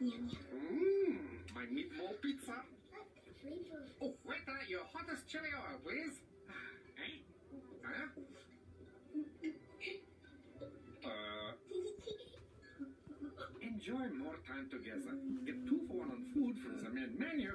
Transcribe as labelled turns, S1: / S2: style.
S1: Yum, yum.
S2: Mmm, my meatball pizza.
S1: Oh,
S2: Oh, waiter, your hottest chili oil, please. Hey? Eh? Huh? Eh? Uh, enjoy more time together. Get two for one on food from the main menu